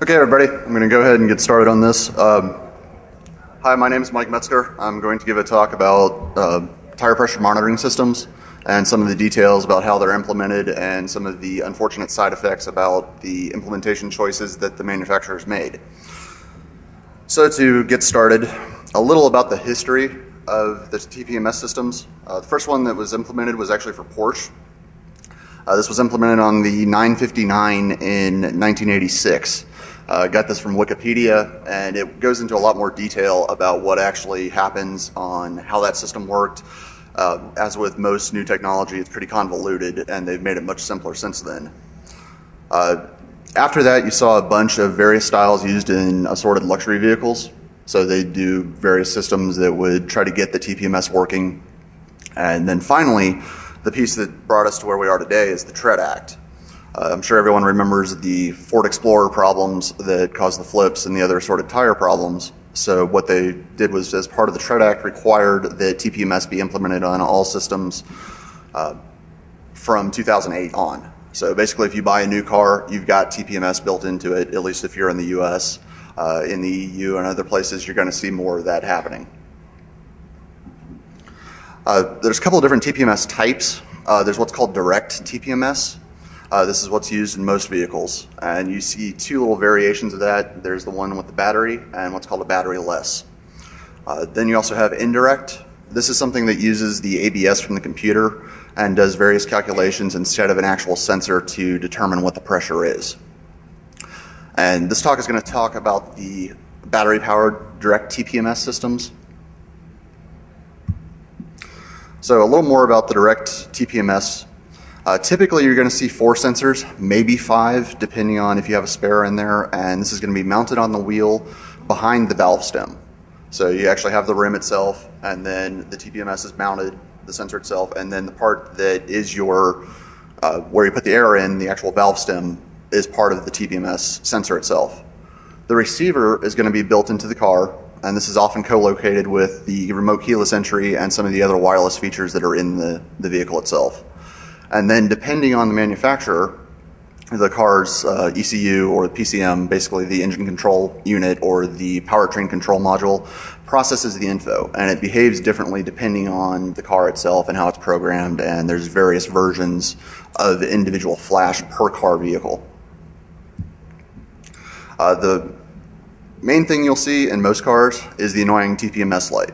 Okay, everybody, I'm going to go ahead and get started on this. Um, hi, my name is Mike Metzger. I'm going to give a talk about uh, tire pressure monitoring systems and some of the details about how they're implemented and some of the unfortunate side effects about the implementation choices that the manufacturers made. So, to get started, a little about the history of the TPMS systems. Uh, the first one that was implemented was actually for Porsche. Uh, this was implemented on the 959 in 1986. Uh, got this from Wikipedia, and it goes into a lot more detail about what actually happens on how that system worked. Uh, as with most new technology, it's pretty convoluted, and they've made it much simpler since then. Uh, after that, you saw a bunch of various styles used in assorted luxury vehicles. So they do various systems that would try to get the TPMS working. And then finally, the piece that brought us to where we are today is the TRED Act. Uh, I'm sure everyone remembers the Ford Explorer problems that caused the flips and the other assorted tire problems. So what they did was, as part of the TRED Act, required that TPMS be implemented on all systems uh, from 2008 on. So basically, if you buy a new car, you've got TPMS built into it, at least if you're in the US. Uh, in the EU and other places, you're going to see more of that happening. Uh, there's a couple of different TPMS types. Uh, there's what's called direct TPMS. Uh, this is what's used in most vehicles. And you see two little variations of that. There's the one with the battery and what's called a battery-less. Uh, then you also have indirect. This is something that uses the ABS from the computer and does various calculations instead of an actual sensor to determine what the pressure is. And this talk is going to talk about the battery-powered direct TPMS systems. So a little more about the direct TPMS. Uh, typically, you're going to see four sensors, maybe five, depending on if you have a spare in there. And this is going to be mounted on the wheel behind the valve stem. So you actually have the rim itself, and then the TPMS is mounted, the sensor itself, and then the part that is your uh, where you put the air in, the actual valve stem, is part of the TPMS sensor itself. The receiver is going to be built into the car, and this is often co-located with the remote keyless entry and some of the other wireless features that are in the, the vehicle itself. And then depending on the manufacturer, the car's uh, ECU or PCM, basically the engine control unit or the powertrain control module, processes the info and it behaves differently depending on the car itself and how it's programmed. And there's various versions of the individual flash per car vehicle. Uh, the main thing you'll see in most cars is the annoying TPMS light.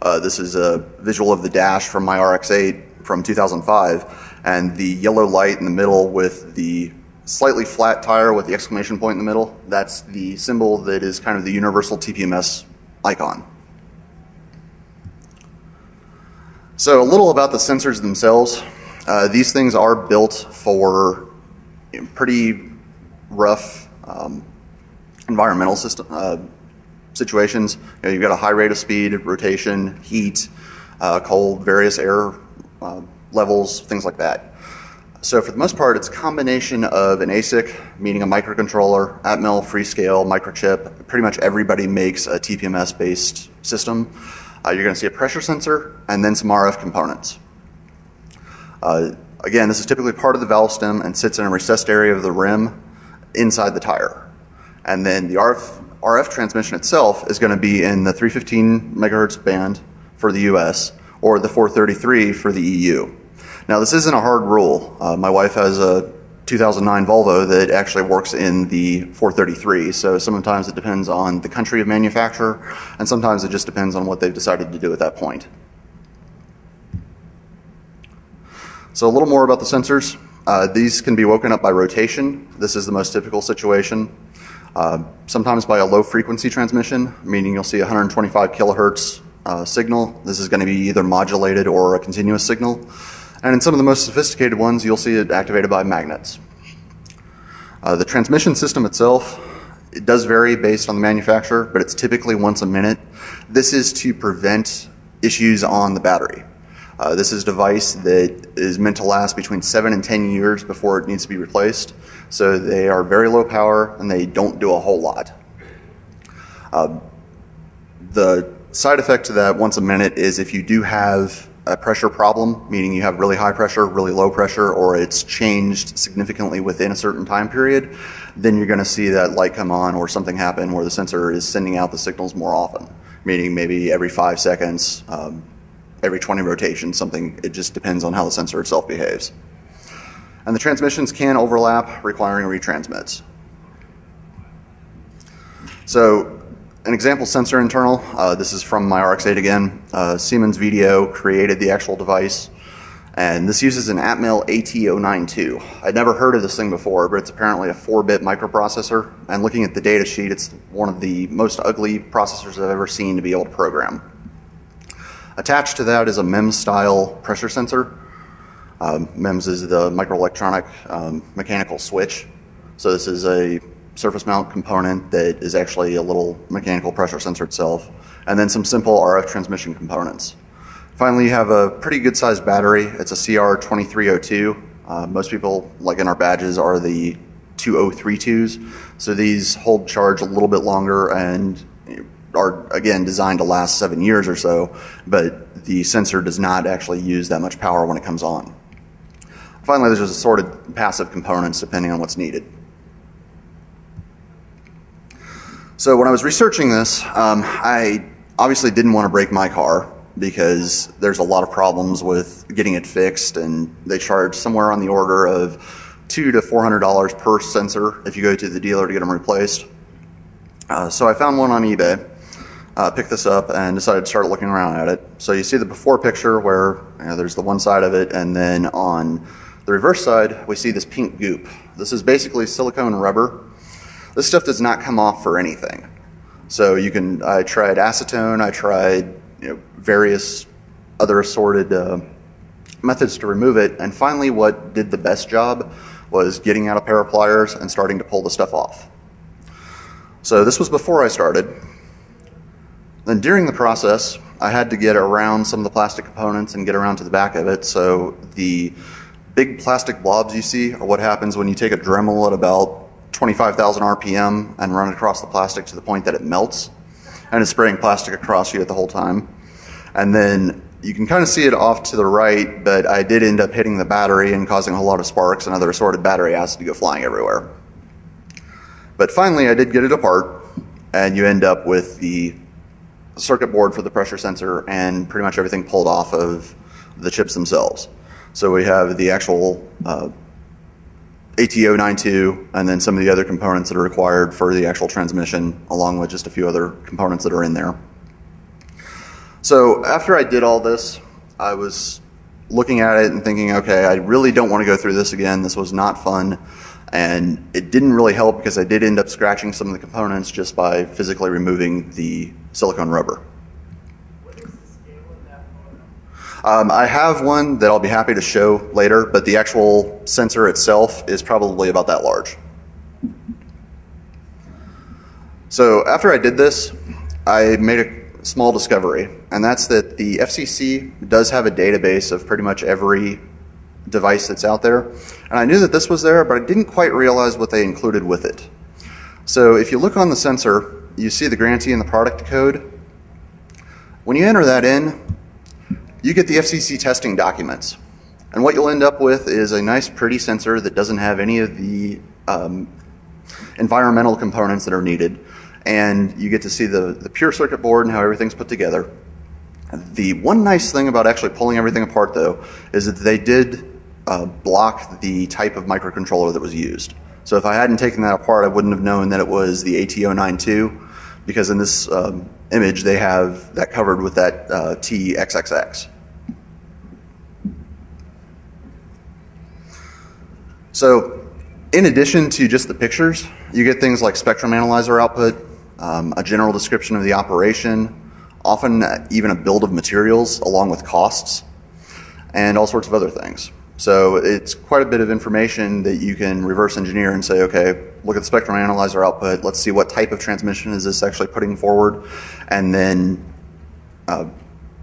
Uh, this is a visual of the dash from my RX-8 from 2005, and the yellow light in the middle with the slightly flat tire with the exclamation point in the middle, that's the symbol that is kind of the universal TPMS icon. So a little about the sensors themselves. Uh, these things are built for pretty rough um, environmental system, uh, situations. You you've got a high rate of speed, rotation, heat, uh, cold, various air uh, levels, things like that. So for the most part, it's a combination of an ASIC, meaning a microcontroller, Atmel, Freescale, microchip. Pretty much everybody makes a TPMS-based system. Uh, you're going to see a pressure sensor and then some RF components. Uh, again, this is typically part of the valve stem and sits in a recessed area of the rim inside the tire. And then the RF, RF transmission itself is going to be in the 315 megahertz band for the US or the 433 for the EU. Now, this isn't a hard rule. Uh, my wife has a 2009 Volvo that actually works in the 433, so sometimes it depends on the country of manufacturer, and sometimes it just depends on what they've decided to do at that point. So, a little more about the sensors. Uh, these can be woken up by rotation. This is the most typical situation. Uh, sometimes by a low frequency transmission, meaning you'll see 125 kilohertz uh, signal. This is going to be either modulated or a continuous signal. And in some of the most sophisticated ones, you'll see it activated by magnets. Uh, the transmission system itself, it does vary based on the manufacturer, but it's typically once a minute. This is to prevent issues on the battery. Uh, this is a device that is meant to last between 7 and 10 years before it needs to be replaced. So they are very low power and they don't do a whole lot. Uh, the side effect to that once a minute is if you do have a pressure problem, meaning you have really high pressure, really low pressure, or it's changed significantly within a certain time period, then you're going to see that light come on or something happen where the sensor is sending out the signals more often, meaning maybe every five seconds, um, every 20 rotations, something, it just depends on how the sensor itself behaves. And the transmissions can overlap, requiring retransmits. So an example sensor internal, uh, this is from my RX-8 again. Uh, Siemens VDO created the actual device, and this uses an Atmel AT092. I'd never heard of this thing before, but it's apparently a 4-bit microprocessor, and looking at the data sheet, it's one of the most ugly processors I've ever seen to be able to program. Attached to that is a MEMS-style pressure sensor. Um, MEMS is the microelectronic um, mechanical switch. So this is a surface mount component that is actually a little mechanical pressure sensor itself, and then some simple RF transmission components. Finally, you have a pretty good sized battery. It's a CR2302. Uh, most people, like in our badges, are the 2032s. So these hold charge a little bit longer and are, again, designed to last seven years or so, but the sensor does not actually use that much power when it comes on. Finally, there's assorted passive components depending on what's needed. So when I was researching this, um, I obviously didn't want to break my car because there's a lot of problems with getting it fixed, and they charge somewhere on the order of two to four hundred dollars per sensor if you go to the dealer to get them replaced. Uh, so I found one on eBay, uh, picked this up, and decided to start looking around at it. So you see the before picture where you know, there's the one side of it, and then on the reverse side we see this pink goop. This is basically silicone rubber this stuff does not come off for anything. So you can, I tried acetone, I tried you know, various other assorted uh, methods to remove it, and finally what did the best job was getting out a pair of pliers and starting to pull the stuff off. So this was before I started. Then during the process, I had to get around some of the plastic components and get around to the back of it. So the big plastic blobs you see are what happens when you take a Dremel at about 25,000 RPM and run it across the plastic to the point that it melts and it's spraying plastic across you at the whole time. And then you can kind of see it off to the right, but I did end up hitting the battery and causing a whole lot of sparks and other assorted battery acid to go flying everywhere. But finally, I did get it apart, and you end up with the circuit board for the pressure sensor and pretty much everything pulled off of the chips themselves. So we have the actual uh, AT092, and then some of the other components that are required for the actual transmission, along with just a few other components that are in there. So after I did all this, I was looking at it and thinking, okay, I really don't want to go through this again. This was not fun. And it didn't really help because I did end up scratching some of the components just by physically removing the silicone rubber. Um, I have one that I'll be happy to show later, but the actual sensor itself is probably about that large. So after I did this, I made a small discovery, and that's that the FCC does have a database of pretty much every device that's out there. And I knew that this was there, but I didn't quite realize what they included with it. So if you look on the sensor, you see the grantee and the product code. When you enter that in, you get the FCC testing documents. And what you'll end up with is a nice, pretty sensor that doesn't have any of the um, environmental components that are needed. And you get to see the, the pure circuit board and how everything's put together. The one nice thing about actually pulling everything apart, though, is that they did uh, block the type of microcontroller that was used. So if I hadn't taken that apart, I wouldn't have known that it was the AT092, because in this um, image, they have that covered with that uh, TXXX. So in addition to just the pictures, you get things like spectrum analyzer output, um, a general description of the operation, often even a build of materials along with costs, and all sorts of other things. So it's quite a bit of information that you can reverse engineer and say, okay, look at the spectrum analyzer output, let's see what type of transmission is this actually putting forward, and then uh,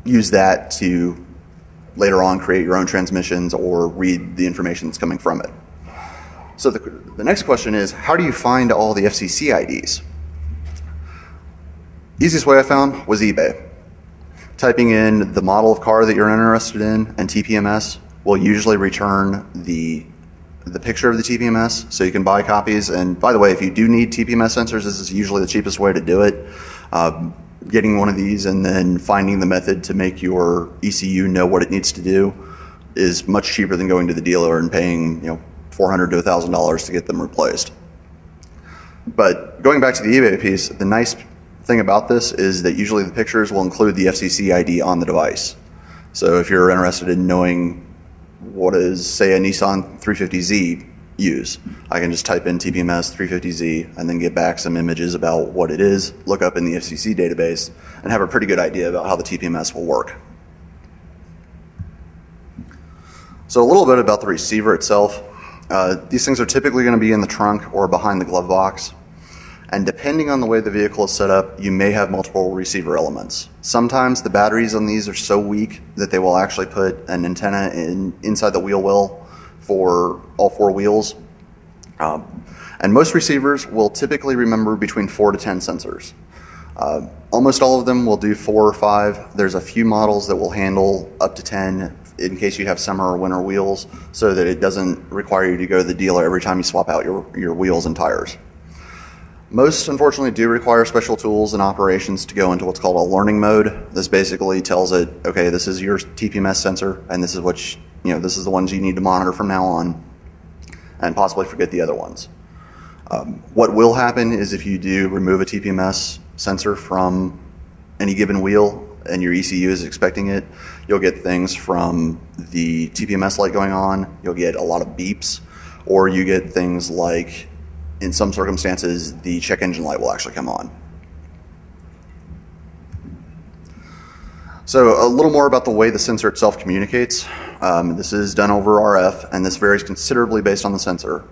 use that to later on create your own transmissions or read the information that's coming from it. So the, the next question is, how do you find all the FCC IDs? Easiest way I found was eBay. Typing in the model of car that you're interested in and TPMS will usually return the the picture of the TPMS, so you can buy copies. And by the way, if you do need TPMS sensors, this is usually the cheapest way to do it. Um, getting one of these and then finding the method to make your ECU know what it needs to do is much cheaper than going to the dealer and paying you know 400 to $1,000 to get them replaced. But going back to the eBay piece, the nice thing about this is that usually the pictures will include the FCC ID on the device. So if you're interested in knowing what is, say, a Nissan 350Z use, I can just type in TPMS 350Z and then get back some images about what it is, look up in the FCC database, and have a pretty good idea about how the TPMS will work. So a little bit about the receiver itself. Uh, these things are typically going to be in the trunk or behind the glove box. And depending on the way the vehicle is set up, you may have multiple receiver elements. Sometimes the batteries on these are so weak that they will actually put an antenna in, inside the wheel well for all four wheels. Um, and most receivers will typically remember between four to 10 sensors. Uh, almost all of them will do four or five. There's a few models that will handle up to 10 in case you have summer or winter wheels so that it doesn't require you to go to the dealer every time you swap out your, your wheels and tires. Most, unfortunately, do require special tools and operations to go into what's called a learning mode. This basically tells it, okay, this is your TPMS sensor, and this is what you, you know, this is the ones you need to monitor from now on, and possibly forget the other ones. Um, what will happen is if you do remove a TPMS sensor from any given wheel and your ECU is expecting it, you'll get things from the TPMS light going on, you'll get a lot of beeps, or you get things like, in some circumstances, the check engine light will actually come on. So a little more about the way the sensor itself communicates. Um, this is done over RF, and this varies considerably based on the sensor.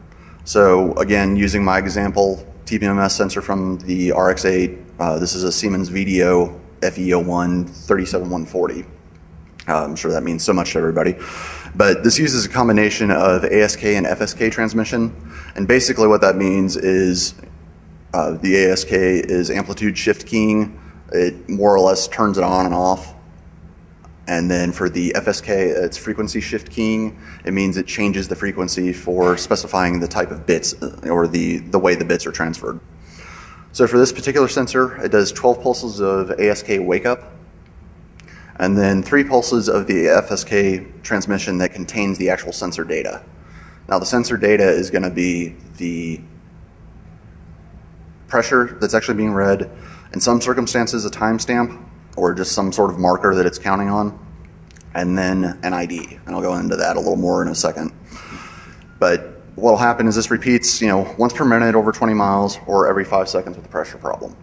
So again, using my example, TPMS sensor from the RX-8, uh, this is a Siemens VDO FE01 37140. Uh, I'm sure that means so much to everybody. But this uses a combination of ASK and FSK transmission. And basically what that means is uh, the ASK is amplitude shift keying. It more or less turns it on and off. And then for the FSK, it's frequency shift keying. It means it changes the frequency for specifying the type of bits uh, or the, the way the bits are transferred. So for this particular sensor, it does 12 pulses of ASK wake up, and then three pulses of the FSK transmission that contains the actual sensor data. Now the sensor data is going to be the pressure that's actually being read, in some circumstances a timestamp, or just some sort of marker that it's counting on, and then an ID. And I'll go into that a little more in a second. But what'll happen is this repeats, you know, once per minute over 20 miles or every five seconds with a pressure problem.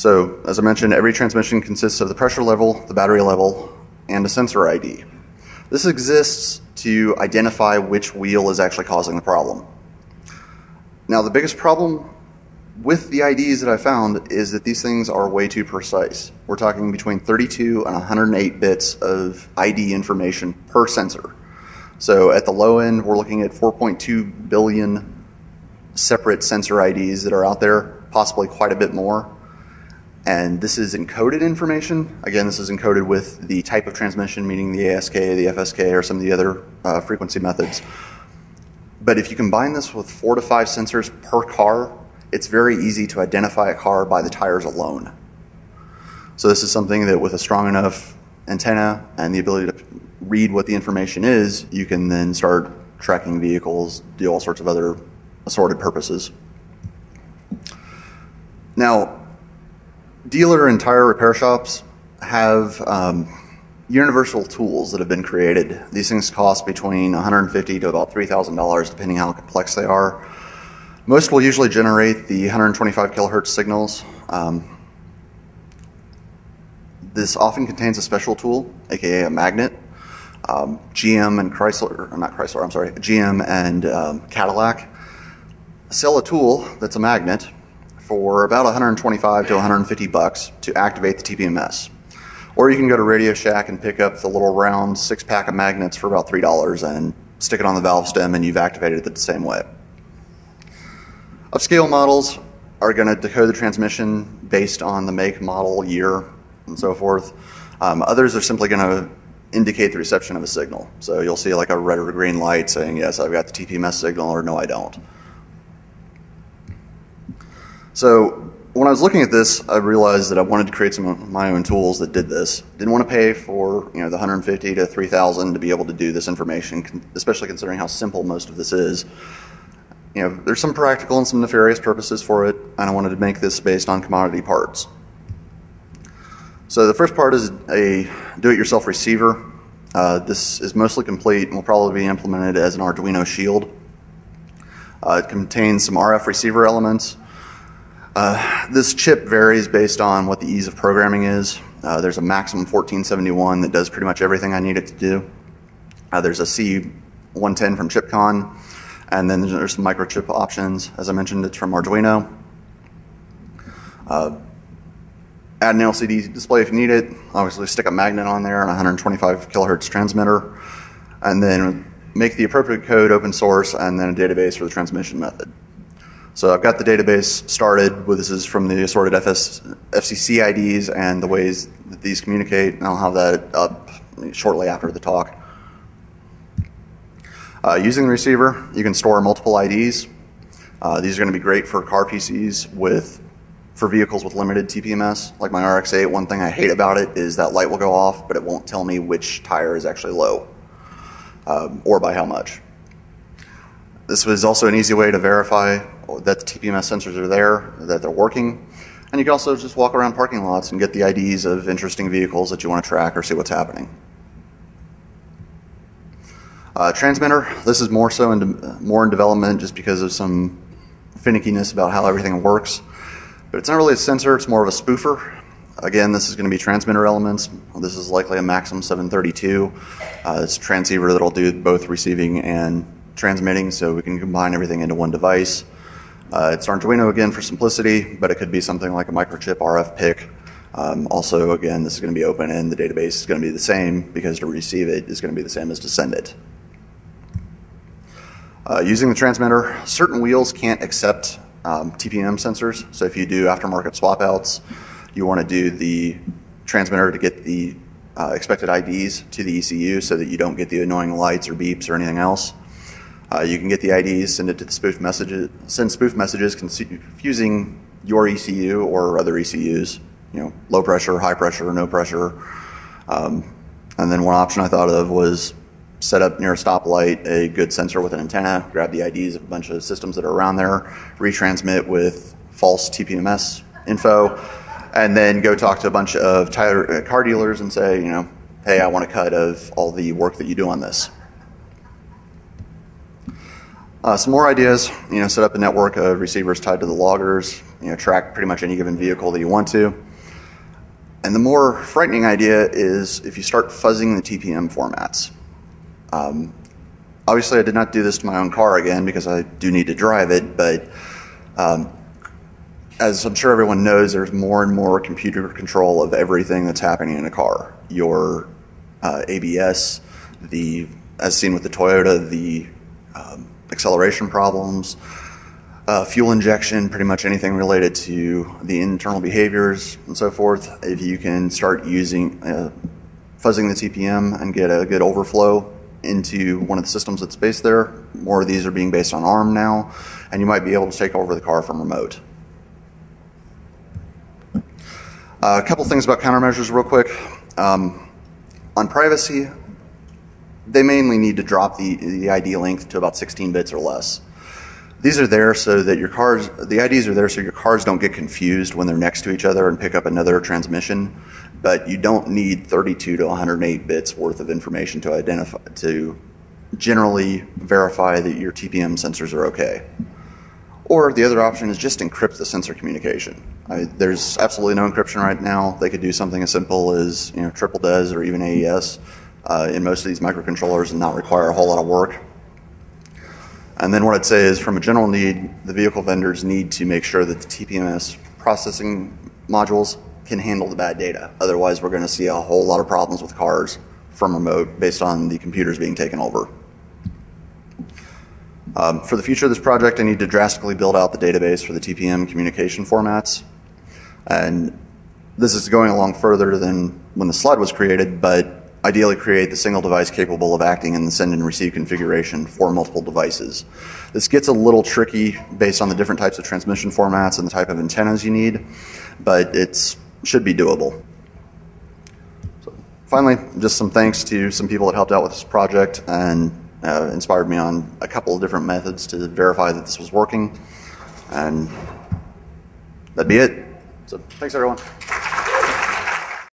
So, as I mentioned, every transmission consists of the pressure level, the battery level, and a sensor ID. This exists to identify which wheel is actually causing the problem. Now, the biggest problem with the IDs that I found is that these things are way too precise. We're talking between 32 and 108 bits of ID information per sensor. So at the low end, we're looking at 4.2 billion separate sensor IDs that are out there, possibly quite a bit more. And this is encoded information. Again, this is encoded with the type of transmission, meaning the ASK, the FSK, or some of the other uh, frequency methods. But if you combine this with four to five sensors per car, it's very easy to identify a car by the tires alone. So this is something that with a strong enough antenna and the ability to read what the information is, you can then start tracking vehicles, do all sorts of other assorted purposes. Now, dealer and tire repair shops have um, universal tools that have been created. These things cost between 150 to about $3,000 depending how complex they are. Most will usually generate the 125 kilohertz signals. Um, this often contains a special tool, aka a magnet, um, GM and Chrysler, not Chrysler, I'm sorry, GM and um, Cadillac sell a tool that's a magnet for about 125 to 150 bucks to activate the TPMS. Or you can go to Radio Shack and pick up the little round six pack of magnets for about $3 and stick it on the valve stem and you've activated it the same way. Upscale models are going to decode the transmission based on the make, model, year, and so forth. Um, others are simply going to indicate the reception of a signal. So you'll see like a red or green light saying, yes, I've got the TPMS signal, or no, I don't. So when I was looking at this, I realized that I wanted to create some of my own tools that did this. Didn't want to pay for you know the 150 to 3,000 to be able to do this information, especially considering how simple most of this is. You know, there's some practical and some nefarious purposes for it, and I wanted to make this based on commodity parts. So the first part is a do-it-yourself receiver. Uh, this is mostly complete and will probably be implemented as an Arduino shield. Uh, it contains some RF receiver elements, uh, this chip varies based on what the ease of programming is. Uh, there's a maximum 1471 that does pretty much everything I need it to do. Uh, there's a C110 from ChipCon, and then there's some microchip options. As I mentioned, it's from Arduino. Uh, add an LCD display if you need it. Obviously, stick a magnet on there and a 125 kilohertz transmitter, and then make the appropriate code open source, and then a database for the transmission method. So I've got the database started. With this is from the assorted FS, FCC IDs and the ways that these communicate. And I'll have that up shortly after the talk. Uh, using the receiver, you can store multiple IDs. Uh, these are going to be great for car PCs with for vehicles with limited TPMS, like my RX-8. One thing I hate about it is that light will go off, but it won't tell me which tire is actually low um, or by how much. This was also an easy way to verify that the TPMS sensors are there, that they're working. And you can also just walk around parking lots and get the IDs of interesting vehicles that you want to track or see what's happening. Uh, transmitter, this is more so in more in development just because of some finickiness about how everything works. But it's not really a sensor, it's more of a spoofer. Again, this is going to be transmitter elements. This is likely a Maxim 732. Uh, it's a transceiver that'll do both receiving and transmitting, so we can combine everything into one device. Uh, it's Arduino again for simplicity, but it could be something like a microchip RF PIC. Um, also, again, this is going to be open and the database is going to be the same because to receive it is going to be the same as to send it. Uh, using the transmitter, certain wheels can't accept um, TPM sensors. So if you do aftermarket swap outs, you want to do the transmitter to get the uh, expected IDs to the ECU so that you don't get the annoying lights or beeps or anything else. Uh, you can get the IDs, send it to the spoof messages, send spoof messages confusing your ECU or other ECUs, you know, low pressure, high pressure, no pressure. Um, and then one option I thought of was set up near a stoplight a good sensor with an antenna, grab the IDs of a bunch of systems that are around there, retransmit with false TPMS info, and then go talk to a bunch of tire, uh, car dealers and say, you know, hey, I want a cut of all the work that you do on this. Uh, some more ideas, you know, set up a network of receivers tied to the loggers, you know, track pretty much any given vehicle that you want to. And the more frightening idea is if you start fuzzing the TPM formats. Um, obviously, I did not do this to my own car again because I do need to drive it, but um, as I'm sure everyone knows, there's more and more computer control of everything that's happening in a car. Your uh, ABS, the as seen with the Toyota, the um, acceleration problems, uh, fuel injection, pretty much anything related to the internal behaviors and so forth. If you can start using uh, fuzzing the TPM and get a good overflow into one of the systems that's based there, more of these are being based on ARM now, and you might be able to take over the car from remote. Uh, a couple things about countermeasures, real quick. Um, on privacy, they mainly need to drop the, the ID length to about 16 bits or less. These are there so that your cars, the IDs are there so your cars don't get confused when they're next to each other and pick up another transmission. But you don't need 32 to 108 bits worth of information to identify, to generally verify that your TPM sensors are okay. Or the other option is just encrypt the sensor communication. I, there's absolutely no encryption right now. They could do something as simple as you know triple DES or even AES uh, in most of these microcontrollers and not require a whole lot of work. And then what I'd say is from a general need, the vehicle vendors need to make sure that the TPMS processing modules can handle the bad data. Otherwise, we're going to see a whole lot of problems with cars from remote based on the computers being taken over. Um, for the future of this project, I need to drastically build out the database for the TPM communication formats. And this is going along further than when the slide was created, but ideally create the single device capable of acting in the send and receive configuration for multiple devices. This gets a little tricky based on the different types of transmission formats and the type of antennas you need, but it should be doable. So finally, just some thanks to some people that helped out with this project and uh, inspired me on a couple of different methods to verify that this was working. And that'd be it. So thanks everyone.